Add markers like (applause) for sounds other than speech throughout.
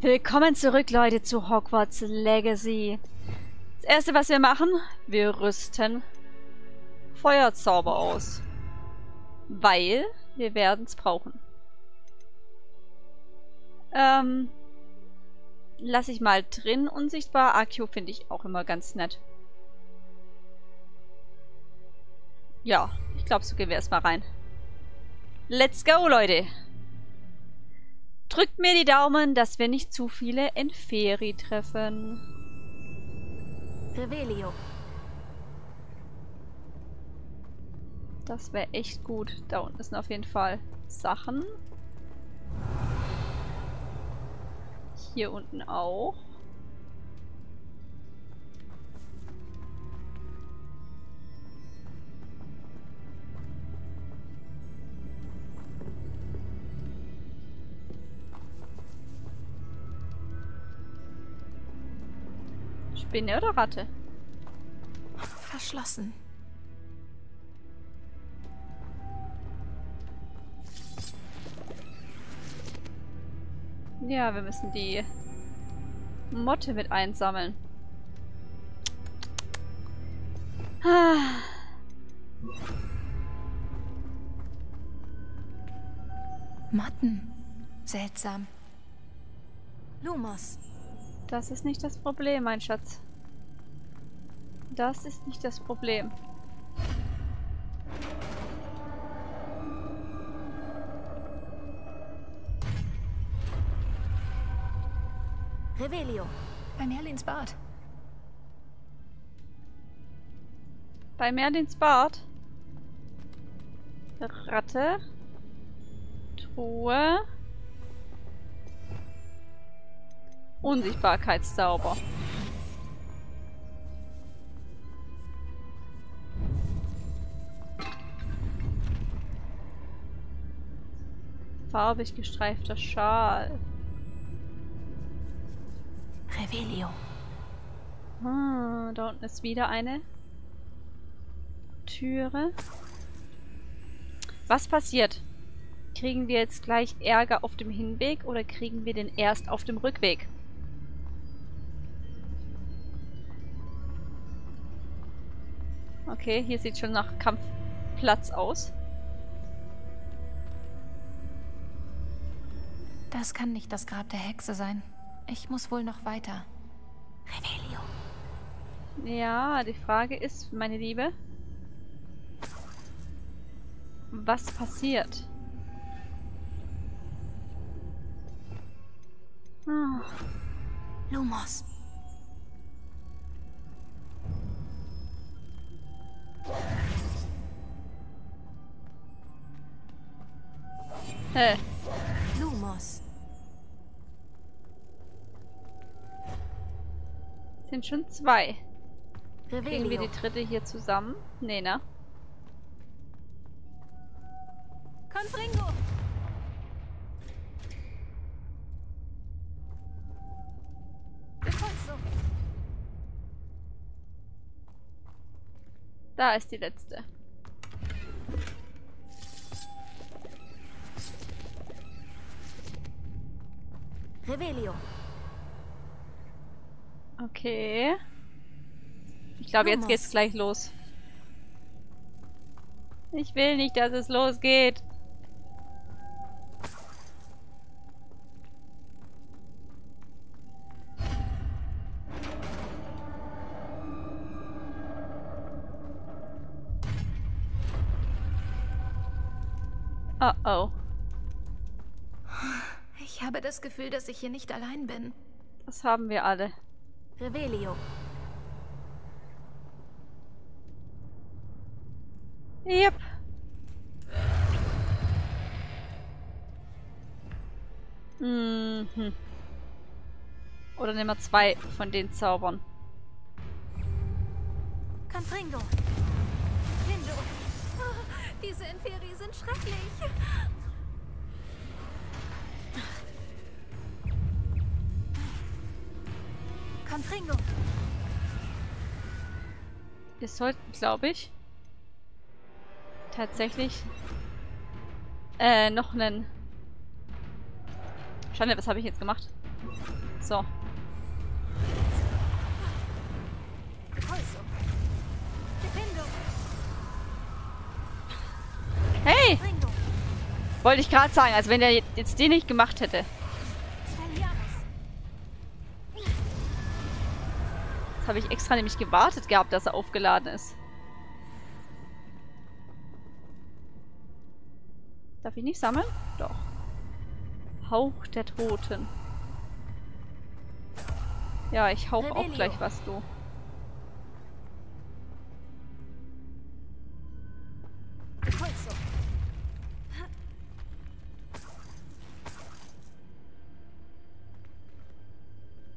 Willkommen zurück, Leute, zu Hogwarts Legacy. Das erste, was wir machen, wir rüsten Feuerzauber aus. Weil wir werden es brauchen. Ähm, lasse ich mal drin, unsichtbar. Akio finde ich auch immer ganz nett. Ja, ich glaube, so gehen wir erstmal rein. Let's go, Leute! Drückt mir die Daumen, dass wir nicht zu viele Enferi treffen. Revelio. Das wäre echt gut. Da unten sind auf jeden Fall Sachen. Hier unten auch. Spinne oder Ratte? Verschlossen. Ja, wir müssen die Motte mit einsammeln. Ah. Motten. Seltsam. Lumos. Das ist nicht das Problem, mein Schatz. Das ist nicht das Problem. Revelio. Bei Merlins Bad. Bei Merlins Bad. Ratte. Truhe. Unsichtbarkeitszauber. Farbig gestreifter Schal. Revelio. Ah, da unten ist wieder eine Türe. Was passiert? Kriegen wir jetzt gleich Ärger auf dem Hinweg oder kriegen wir den erst auf dem Rückweg? Okay, hier sieht schon nach Kampfplatz aus. Das kann nicht das Grab der Hexe sein. Ich muss wohl noch weiter. Revelio. Ja, die Frage ist, meine Liebe, was passiert? Ah. Lumos. Hä? Lumos. Sind schon zwei. Kriegen wir die dritte hier zusammen? Nee, ne? Confringo. Da ist die letzte. Revelio. Okay. Ich glaube, jetzt geht's gleich los. Ich will nicht, dass es losgeht. Oh oh. Ich habe das Gefühl, dass ich hier nicht allein bin. Das haben wir alle. Revelio. Yep. Mhm. Oder nehmen wir zwei von den Zaubern. Confringo. Hindo. Ah, Diese Inferi sind schrecklich. Confringo. Wir sollten, glaube ich, tatsächlich äh, noch einen... Schande, was habe ich jetzt gemacht? So. Hey! Wollte ich gerade sagen, als wenn der jetzt den nicht gemacht hätte. Habe ich extra nämlich gewartet gehabt, dass er aufgeladen ist. Darf ich nicht sammeln? Doch. Hauch der Toten. Ja, ich hauch auch gleich was, du.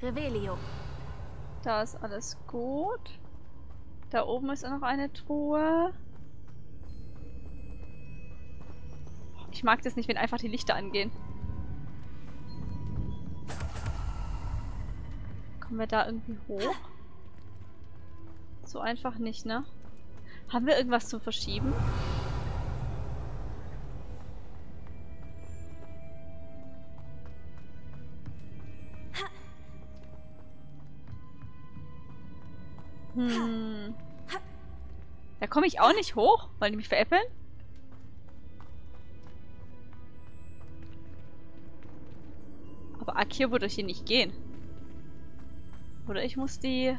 Revelio. Da ist alles gut. Da oben ist noch eine Truhe. Ich mag das nicht, wenn einfach die Lichter angehen. Kommen wir da irgendwie hoch? So einfach nicht, ne? Haben wir irgendwas zum Verschieben? Hm. Da komme ich auch nicht hoch. Wollen die mich veräppeln? Aber Akio würde hier nicht gehen. Oder ich muss die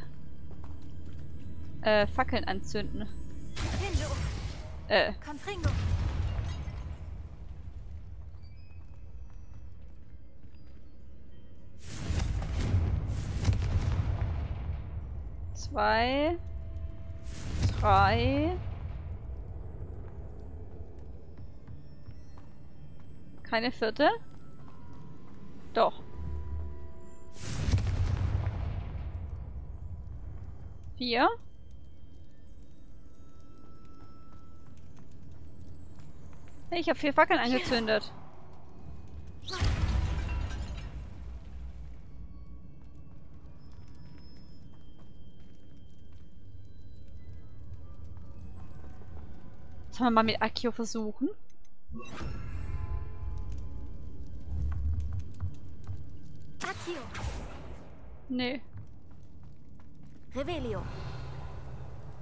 äh, Fackeln anzünden. Äh. Zwei. Drei. Keine vierte? Doch. Vier. Ich habe vier Fackeln angezündet. Sollen wir mal mit Akio versuchen? Akio. Nee. Revelio.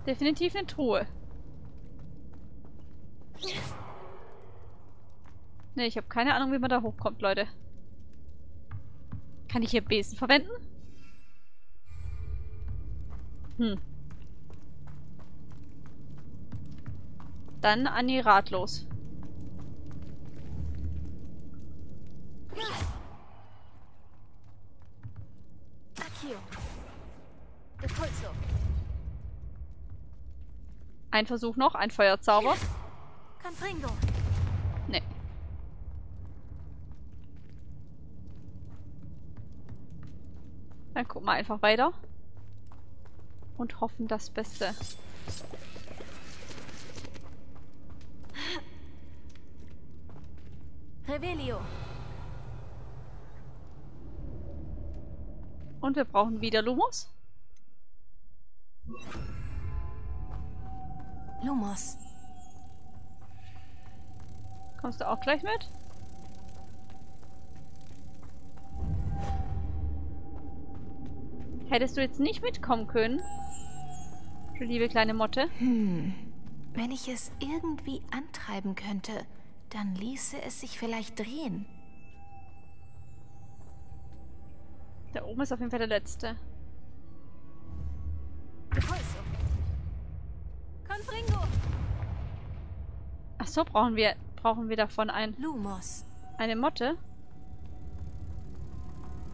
Definitiv eine Truhe. Ne, ich habe keine Ahnung, wie man da hochkommt, Leute. Kann ich hier Besen verwenden? Hm. Dann Anni ratlos. Akio. Repulso. Ein Versuch noch, ein Feuerzauber. Nee. Dann gucken wir einfach weiter. Und hoffen das Beste. Revelio. Und wir brauchen wieder Lumos. Lumos. Kommst du auch gleich mit? Hättest du jetzt nicht mitkommen können? Du liebe kleine Motte. Hm. Wenn ich es irgendwie antreiben könnte, dann ließe es sich vielleicht drehen. Da oben ist auf jeden Fall der letzte. Repulso. Confringo. Ach so, brauchen wir brauchen wir davon ein Lumos. eine Motte?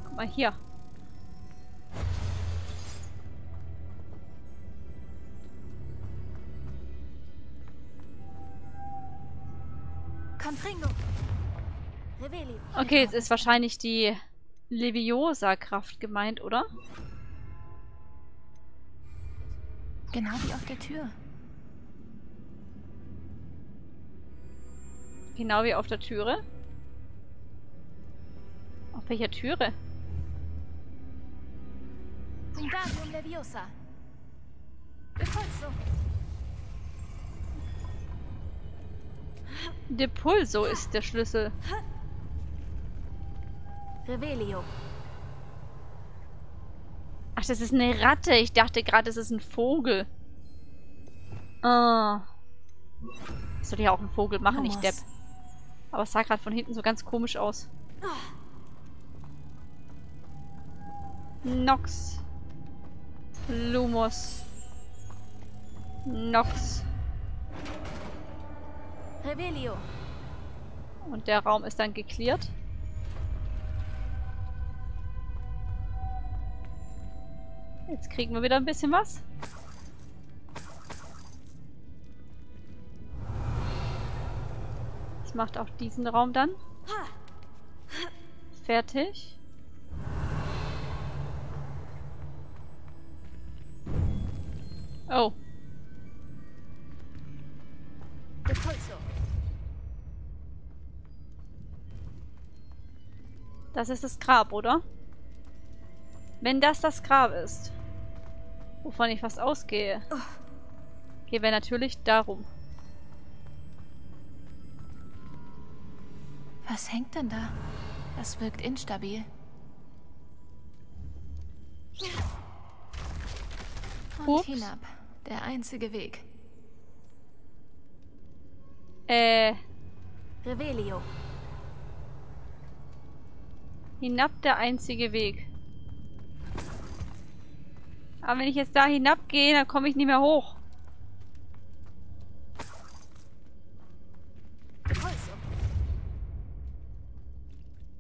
Guck mal hier. Okay, jetzt ist wahrscheinlich die Leviosa-Kraft gemeint, oder? Genau wie auf der Tür. Genau wie auf der Türe. Auf welcher Türe? Wingardium Leviosa. Repulso. Depulso ist der Schlüssel. Revelio. Ach, das ist eine Ratte. Ich dachte gerade, das ist ein Vogel. Ah. Das soll ja auch ein Vogel machen, nicht Depp. Aber es sah gerade von hinten so ganz komisch aus. Nox. Lumos. Nox. Revelio. Und der Raum ist dann geklärt. Jetzt kriegen wir wieder ein bisschen was. Das macht auch diesen Raum dann. Fertig. Oh. Das ist das Grab, oder? Wenn das das Grab ist, wovon ich fast ausgehe, gehen wir natürlich darum. Was hängt denn da? Das wirkt instabil. Und Ups. hinab. Der einzige Weg. Äh, Revelio. hinab der einzige Weg. Aber wenn ich jetzt da hinabgehe, dann komme ich nicht mehr hoch.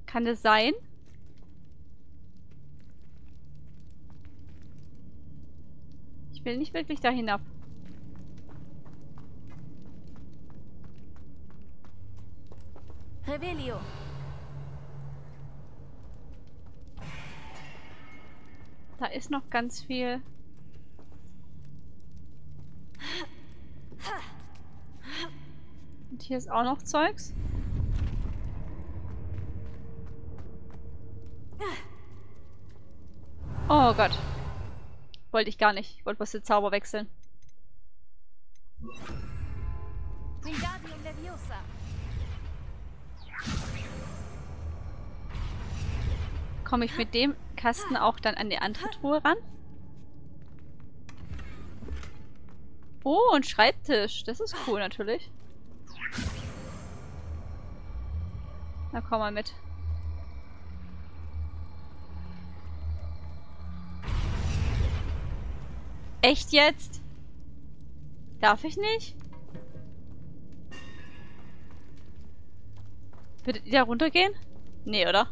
Kann das sein? Ich will nicht wirklich da hinab. Revelio. Da ist noch ganz viel. Und hier ist auch noch Zeugs. Oh Gott. Wollte ich gar nicht. Ich wollte bloß den Zauber wechseln. Wingardium Leviosa. Komme ich mit dem Kasten auch dann an die andere Truhe ran? Oh, ein Schreibtisch. Das ist cool natürlich. Na komm mal mit. Echt jetzt? Darf ich nicht? Würdet ihr da runtergehen? Nee, oder?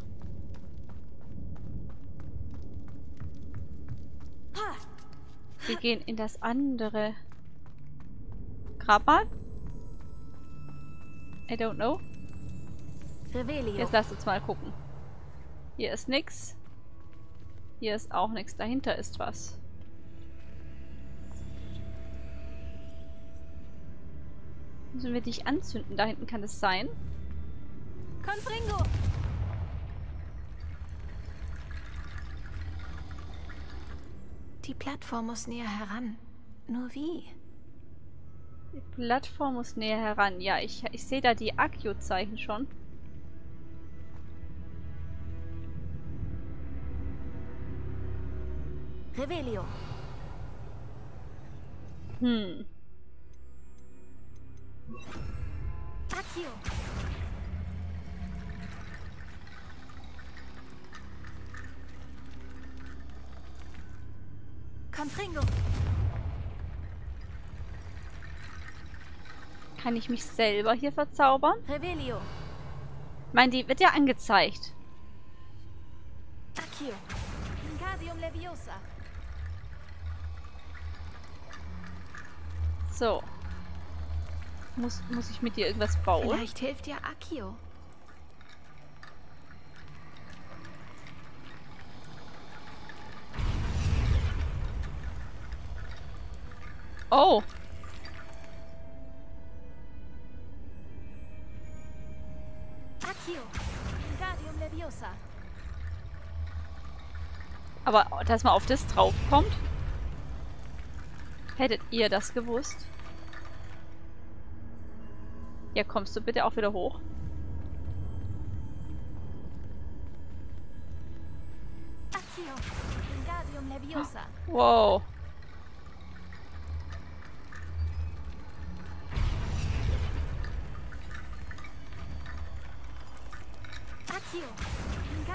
Wir gehen in das andere. Grab mal? I don't know. Revelio. Jetzt lass uns mal gucken. Hier ist nix. Hier ist auch nichts. Dahinter ist was. Müssen wir dich anzünden? Da hinten kann es sein. Confringo. Die Plattform muss näher heran. Nur wie? Die Plattform muss näher heran. Ja, ich, ich sehe da die Akio-Zeichen schon. Revelio. Hm. Confringo. Kann ich mich selber hier verzaubern? Revelio. Ich meine, die wird ja angezeigt. Accio. Wingardium Leviosa. So. Muss, muss ich mit dir irgendwas bauen? Vielleicht hilft ja Accio. Oh. Aber dass man auf das draufkommt? Hättet ihr das gewusst? Ja, kommst du bitte auch wieder hoch? Wow.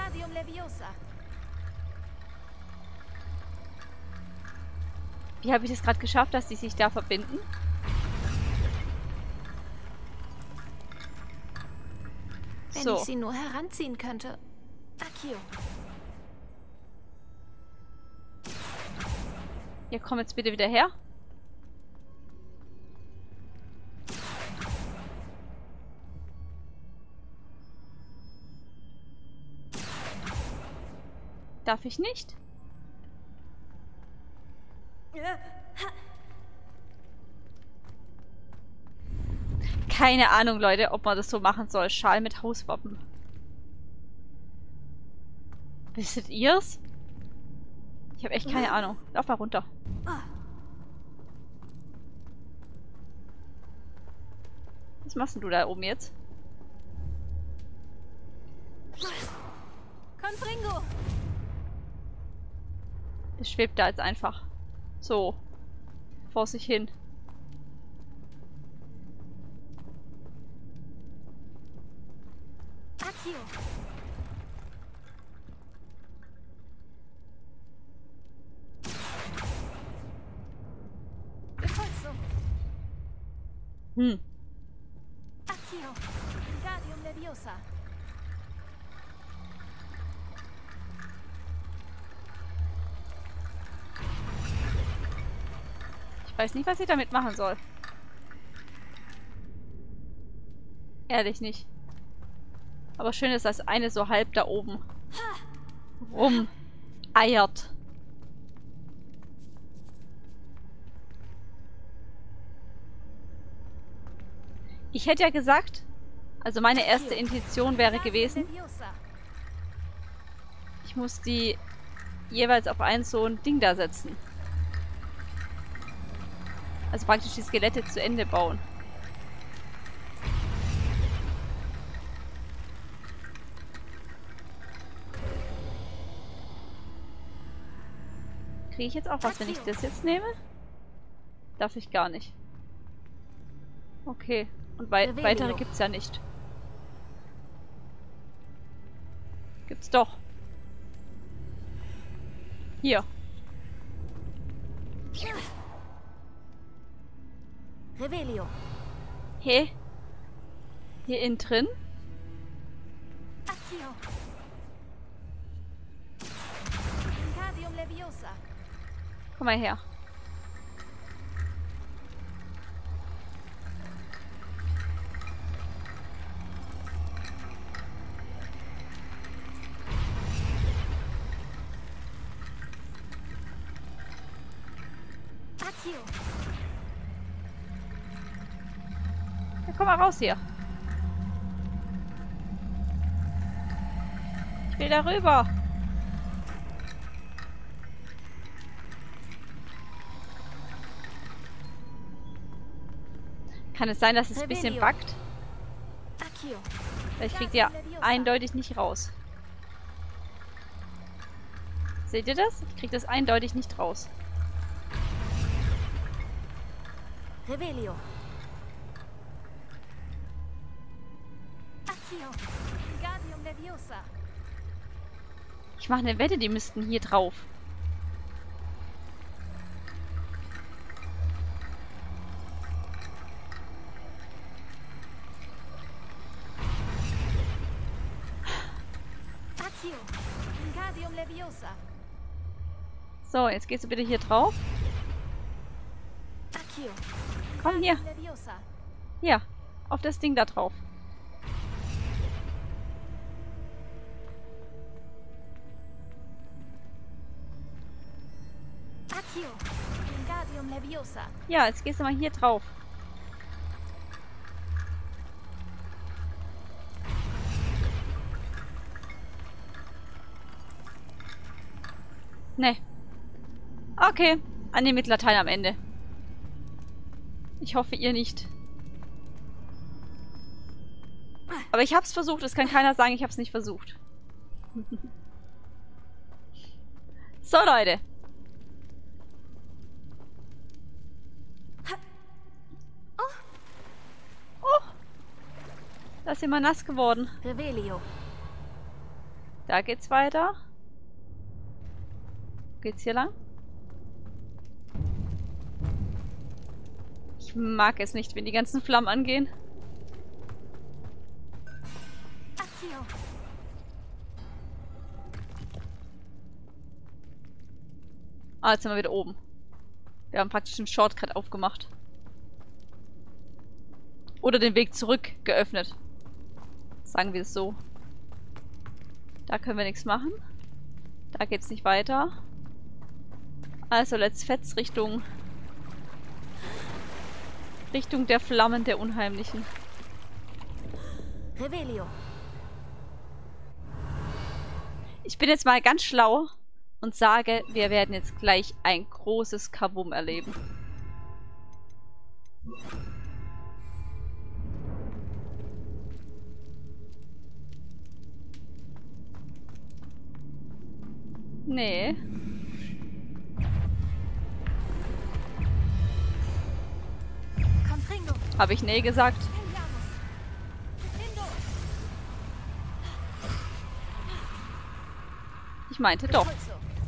Wingardium Leviosa. Wie habe ich das gerade geschafft, dass die sich da verbinden? Wenn So. ich sie nur heranziehen könnte. Accio. Ja, komm jetzt bitte wieder her. Darf ich nicht? Keine Ahnung, Leute, ob man das so machen soll. Schal mit Hauswappen. Wisst ihr's? Ich habe echt keine Ahnung. Lauf mal runter. Was machst denn du da oben jetzt? Confringo. Es schwebt da jetzt einfach. So. Vor sich hin. Hm. Accio. Wingardium Leviosa. Weiß nicht, was ich damit machen soll. Ehrlich nicht. Aber schön ist, dass eine so halb da oben rum eiert. Ich hätte ja gesagt, also meine erste Intuition wäre gewesen, ich muss die jeweils auf ein so ein Ding da setzen. Also praktisch die Skelette zu Ende bauen. Kriege ich jetzt auch was, wenn ich das jetzt nehme? Darf ich gar nicht. Okay. Und wei weitere gibt's ja nicht. Gibt's doch. Hier. Revelio. Hä? Hier innen drin? Accio. Wingardium Leviosa. Komm mal her. Accio. Komm mal raus hier. Ich will da rüber. Kann es sein, dass es ein bisschen Rebellion. Accio. Weil ich krieg die ja eindeutig nicht raus. Seht ihr das? Ich krieg das eindeutig nicht raus. Revelio. Ich mache eine Wette, die müssten hier drauf. So, jetzt gehst du bitte hier drauf. Komm hier. Hier. Auf das Ding da drauf. Ja, jetzt gehst du mal hier drauf. Ne. Okay. An den Mittlerteil am Ende. Ich hoffe, ihr nicht. Aber ich hab's versucht. Es kann keiner sagen, ich hab's nicht versucht. (laughs) so, Leute. Ist immer nass geworden. Revelio. Da geht's weiter. Geht's hier lang? Ich mag es nicht, wenn die ganzen Flammen angehen. Ah, jetzt sind wir wieder oben. Wir haben praktisch einen Shortcut aufgemacht. Oder den Weg zurück geöffnet. Sagen wir es so. Da können wir nichts machen. Da geht's nicht weiter. Also, let's fetz Richtung... Richtung der Flammen der Unheimlichen. Revelio. Ich bin jetzt mal ganz schlau und sage, wir werden jetzt gleich ein großes Kabum erleben. Nee. Habe ich nee gesagt? Ich meinte doch.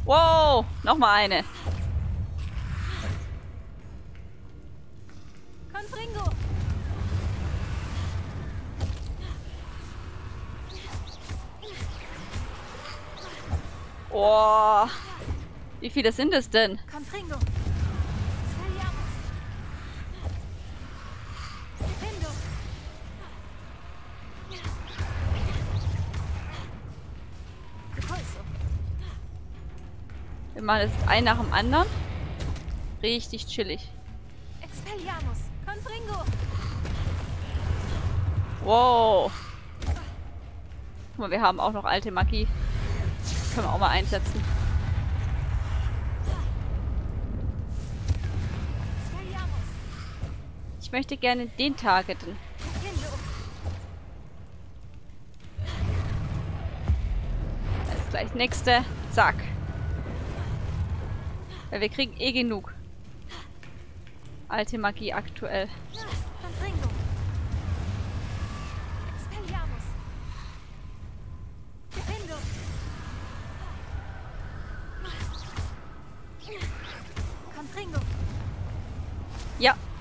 Wow, nochmal eine. Oh. Wie viele sind es denn? Wir machen jetzt ein nach dem anderen. Richtig chillig. Expelliarmus. Confringo. Wow. Guck mal, wir haben auch noch alte Magie. Können wir auch mal einsetzen. Ich möchte gerne den targeten. Jetzt gleich nächste. Zack. Weil wir kriegen eh genug. Alte Magie aktuell.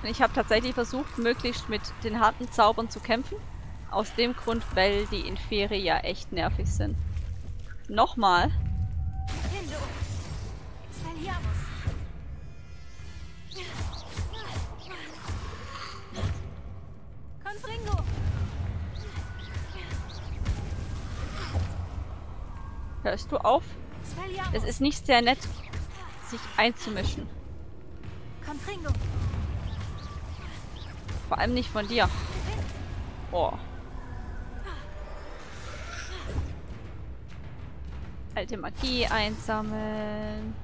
Ich habe tatsächlich versucht, möglichst mit den harten Zaubern zu kämpfen. Aus dem Grund, weil die Inferi ja echt nervig sind. Nochmal. Hörst du auf? Es ist nicht sehr nett, sich einzumischen. Confringo. Vor allem nicht von dir. Oh. Alte Magie einsammeln.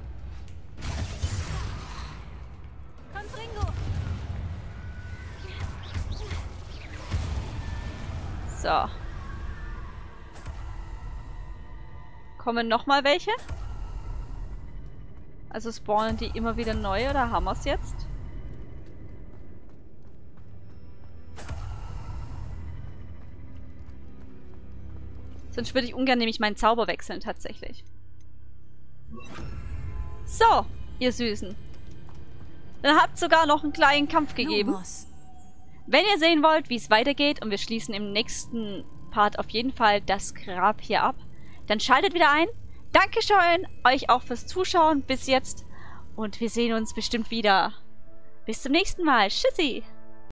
So. Kommen noch mal welche? Also spawnen die immer wieder neu oder haben wir es jetzt? Sonst würde ich ungern nämlich meinen Zauber wechseln, tatsächlich. So, ihr Süßen. Dann habt sogar noch einen kleinen Kampf gegeben. Lumos. Wenn ihr sehen wollt, wie es weitergeht und wir schließen im nächsten Part auf jeden Fall das Grab hier ab, dann schaltet wieder ein. Dankeschön euch auch fürs Zuschauen bis jetzt und wir sehen uns bestimmt wieder. Bis zum nächsten Mal. Tschüssi!